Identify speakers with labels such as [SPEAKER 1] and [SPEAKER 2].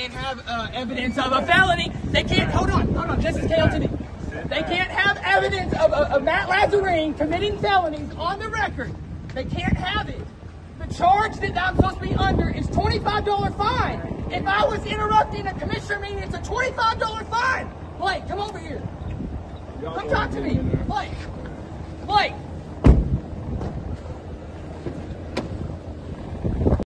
[SPEAKER 1] can't have uh, evidence of a felony. They can't. Hold on, hold on. This is me. They can't have evidence of, of, of Matt Lazarine committing felonies on the record. They can't have it. The charge that I'm supposed to be under is $25 fine. If I was interrupting a commissioner meeting, it's a $25 fine. Blake, come over here. Come talk to me. Blake.